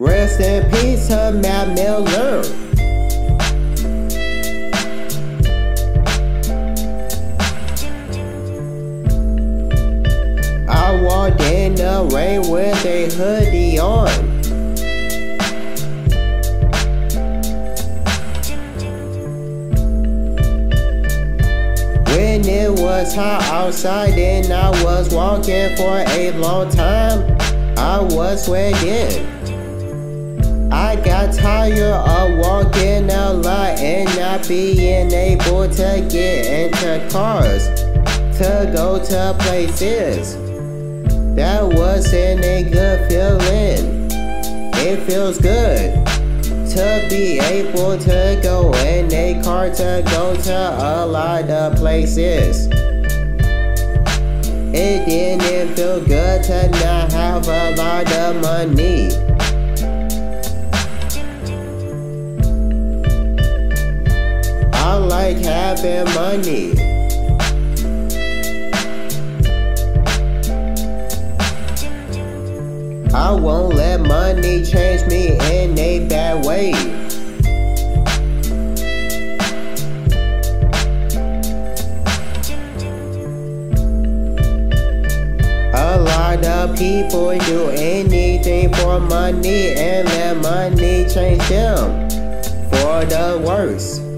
Rest in peace to Mac Miller. I walked in the rain with a hoodie on. When it was hot outside and I was walking for a long time, I was sweating. Tired of walking a lot and not being able to get into cars to go to places. That wasn't a good feeling. It feels good to be able to go in a car to go to a lot of places. It didn't feel good to not have a lot of money. Like having money. I won't let money change me in a bad way. A lot of people do anything for money and let money change them for the worse.